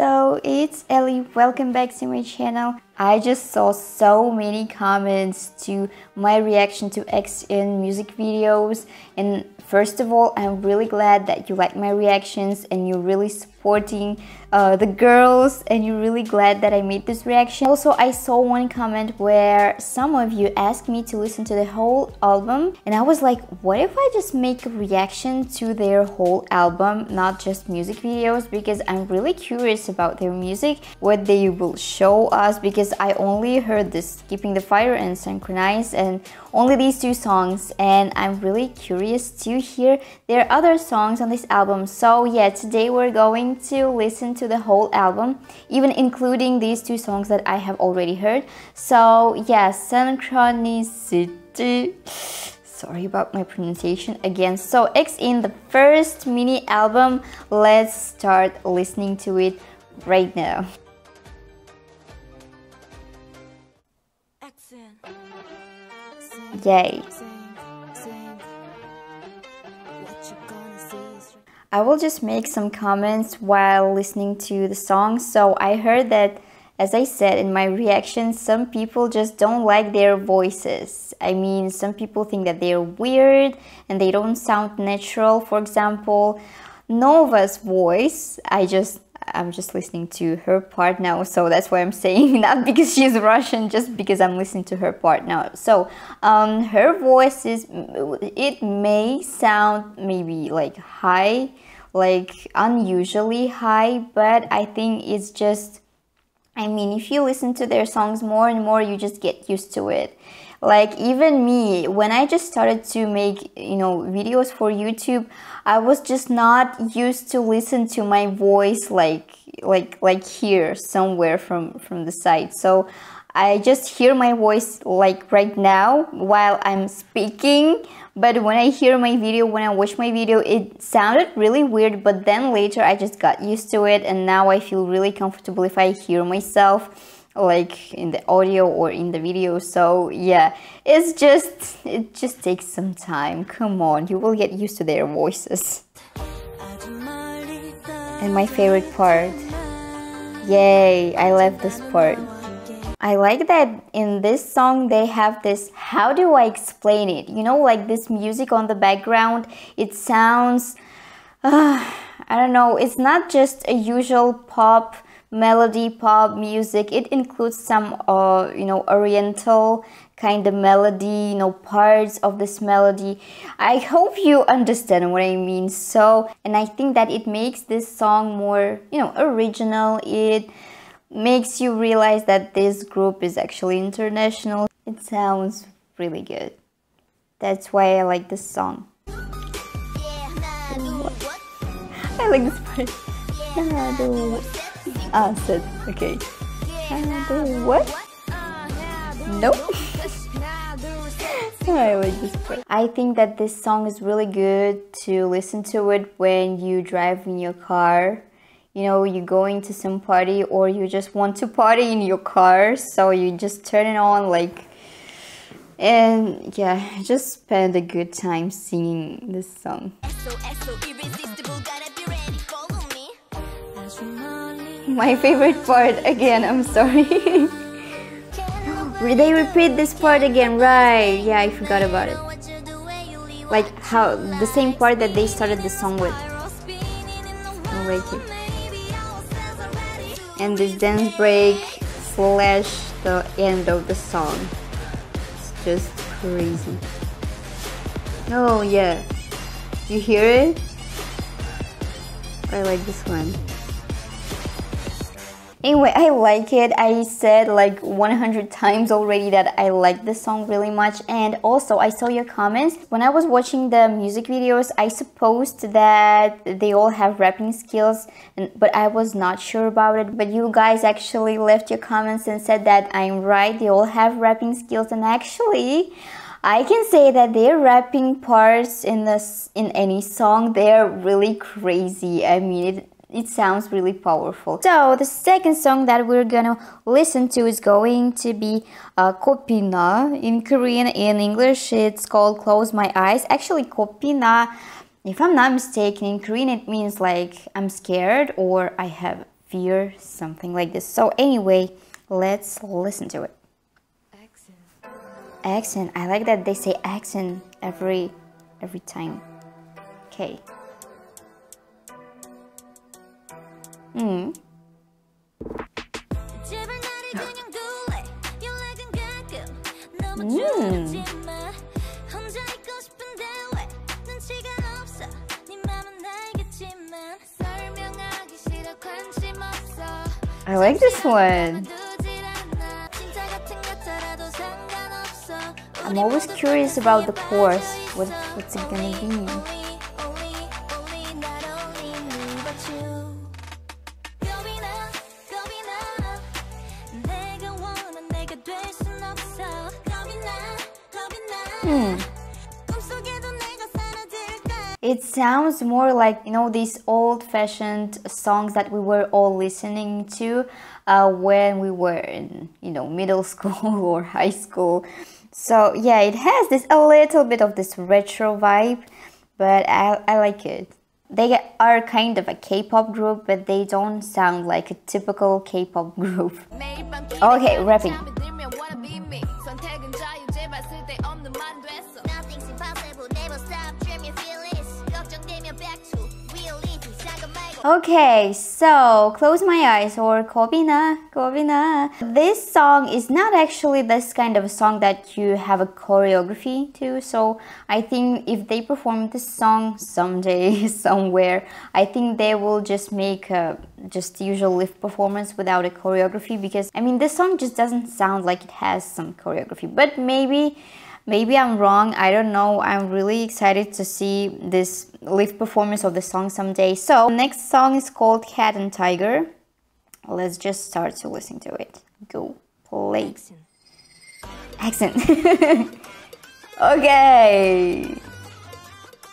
So it's Elly, welcome back to my channel. I just saw so many comments to my reaction to X:IN music videos and first of all I'm really glad that you like my reactions and you're really supporting uh, the girls and you're really glad that I made this reaction. Also I saw one comment where some of you asked me to listen to the whole album and I was like what if I just make a reaction to their whole album not just music videos because I'm really curious about their music what they will show us because I only heard this Keeping the Fire and Synchronize and only these two songs and I'm really curious to hear their other songs on this album. So yeah, today we're going to listen to the whole album, even including these two songs that I have already heard. So yeah, Synchronicity sorry about my pronunciation again so X:IN the first mini album let's start listening to it right now Yay. I will just make some comments while listening to the song. So I heard that, as I said in my reaction, some people just don't like their voices. I mean, some people think that they're weird and they don't sound natural. For example, Nova's voice, I just I'm just listening to her part now, so that's why I'm saying not because she's Russian, just because I'm listening to her part now. So um, her voice is, it may sound maybe like high, like unusually high, but I think it's just, I mean, if you listen to their songs more and more, you just get used to it. Like even me when i just started to make you know videos for youtube i was just not used to listen to my voice like like like here somewhere from from the side so i just hear my voice like right now while i'm speaking but when i hear my video when i watch my video it sounded really weird but then later i just got used to it and now i feel really comfortable if i hear myself like in the audio or in the video. So yeah it's just it just takes some time. Come on you will get used to their voices. And my favorite part. Yay i love this part I like that in this song they have this how do I explain it? You know like this music on the background it sounds uh, I don't know it's not just a usual pop melody pop music it includes some uh, you know oriental kind of melody you know parts of this melody. I hope you understand what i mean. So and i think that it makes this song more you know original it makes you realize that this group is actually international it sounds really good that's why i like this song i like this part answered. Ah, okay. And what? Nope. I like this part. I think that this song is really good to listen to it when you drive in your car. You know, you're going to some party or you just want to party in your car, so you just turn it on like and yeah, just spend a good time singing this song. My favorite part again, I'm sorry. they repeat this part again, right? Yeah, I forgot about it. Like how the same part that they started the song with. I like it. And this dance break slash the end of the song. It's just crazy. Oh yeah. You hear it? I like this one. Anyway, I like it. I said like 100 times already that I like this song really much. And also, I saw your comments. When I was watching the music videos, I supposed that they all have rapping skills, but I was not sure about it. But you guys actually left your comments and said that I'm right. They all have rapping skills. And actually, I can say that their rapping parts in this in any song they're really crazy. I mean it it sounds really powerful. So the second song that we're gonna listen to is going to be uh, Kopina in Korean. In English, it's called Close My Eyes. Actually, Kopina, if I'm not mistaken, in Korean it means like I'm scared or I have fear, something like this. So anyway, let's listen to it. Accent. Accent. I like that they say accent every every time. Okay. I like this one. I'm always curious about the chorus. What, what's it gonna be? It sounds more like, you know, these old fashioned songs that we were all listening to uh, when we were in, you know, middle school or high school. So, yeah, it has this a little bit of this retro vibe, but I, I like it. They are kind of a K-pop group, but they don't sound like a typical K-pop group. Okay, rapping. Okay, so Close My Eyes or Kobina, Kobina. This song is not actually this kind of song that you have a choreography to. So I think if they perform this song someday, somewhere, I think they will just make a just usual live performance without a choreography because I mean this song just doesn't sound like it has some choreography. But maybe Maybe I'm wrong, I don't know. I'm really excited to see this live performance of the song someday. So, next song is called Cat and Tiger. Let's just start to listen to it. Go play. Accent. Accent. okay.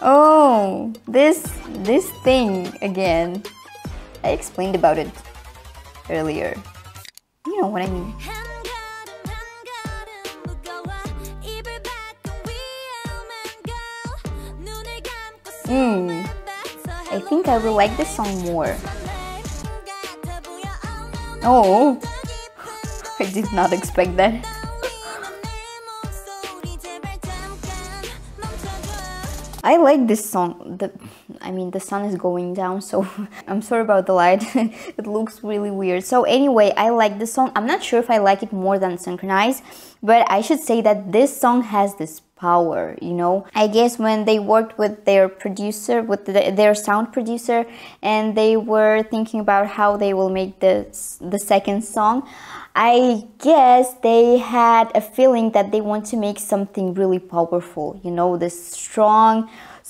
Oh, this this thing again. I explained about it earlier. You know what I mean. Hmm. I think I will like this song more. Oh, I did not expect that. I like this song. The, I mean, the sun is going down, so I'm sorry about the light. it looks really weird. So anyway, I like this song. I'm not sure if I like it more than Synchronize, but I should say that this song has this power you know i guess when they worked with their producer with the, their sound producer and they were thinking about how they will make the the second song i guess they had a feeling that they want to make something really powerful you know this strong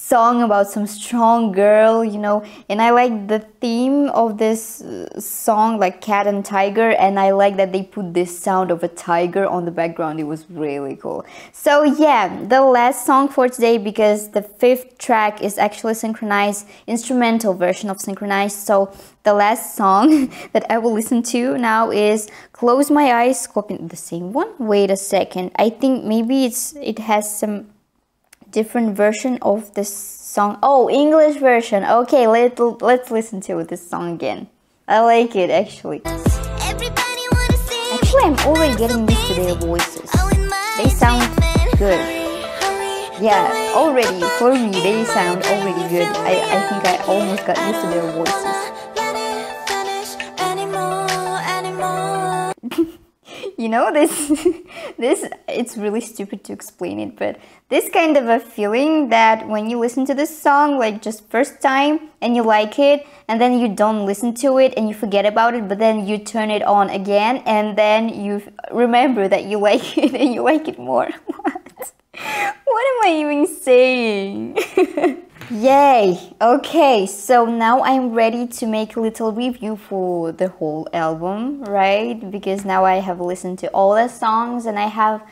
song about some strong girl, you know. And I like the theme of this uh, song, like cat and tiger, and I like that they put this sound of a tiger on the background. It was really cool. So yeah, the last song for today because the fifth track is actually synchronized instrumental version of synchronized. So the last song that I will listen to now is Close My Eyes, copying the same one. Wait a second. I think maybe it's it has some different version of this song. Oh, English version. Okay, let, let's listen to this song again. I like it actually. Actually, I'm already getting used to their voices. They sound good. Yeah, already, for me, they sound already good. I, I think I almost got used to their voices. you know this this it's really stupid to explain it but this kind of a feeling that when you listen to this song like just first time and you like it and then you don't listen to it and you forget about it but then you turn it on again and then you remember that you like it and you like it more. What? What am i even saying Yay! Okay, so now I'm ready to make a little review for the whole album, right? Because now I have listened to all the songs and I have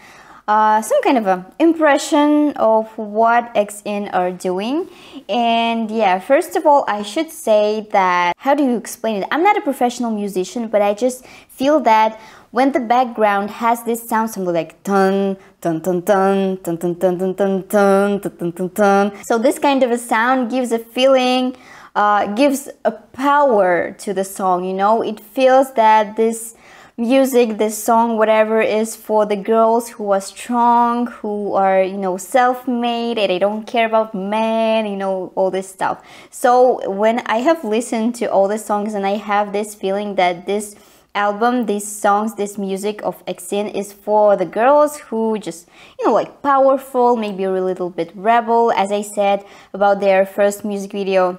uh, some kind of an impression of what X:IN are doing. And yeah, first of all, I should say that, how do you explain it? I'm not a professional musician, but I just feel that when the background has this sound something like dun dun dun dun dun dun dun dun dun dun dun dun dun. So this kind of a sound gives a feeling uh, gives a power to the song you know it feels that this music this song whatever is for the girls who are strong who are you know self-made and they don't care about men you know all this stuff so when i have listened to all the songs and i have this feeling that this album these songs this music of X:IN is for the girls who just you know like powerful maybe a little bit rebel as i said about their first music video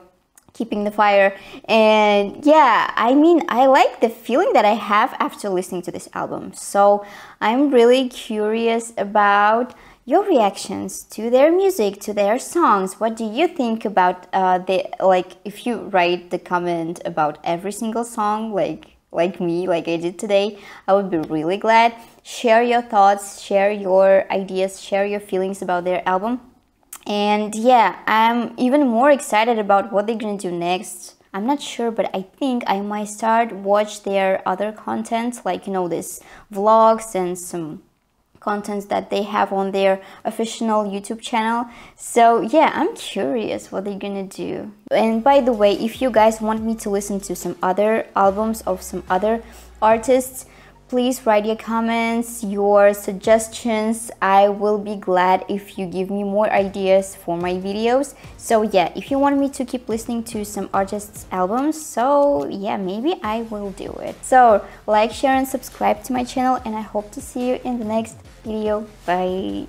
keeping the fire. And yeah i mean i like the feeling that i have after listening to this album. So i'm really curious about your reactions to their music to their songs. What do you think about uh, the like if you write the comment about every single song like like me, like I did today, I would be really glad. Share your thoughts, share your ideas, share your feelings about their album. And yeah, I'm even more excited about what they're gonna do next. I'm not sure, but I think I might start watch their other content, like you know, this vlogs and some contents that they have on their official YouTube channel. So yeah, I'm curious what they're gonna do. And by the way, if you guys want me to listen to some other albums of some other artists, please write your comments, your suggestions. I will be glad if you give me more ideas for my videos. So yeah, if you want me to keep listening to some artists' albums, so yeah, maybe I will do it. So like, share and subscribe to my channel and I hope to see you in the next video. Bye!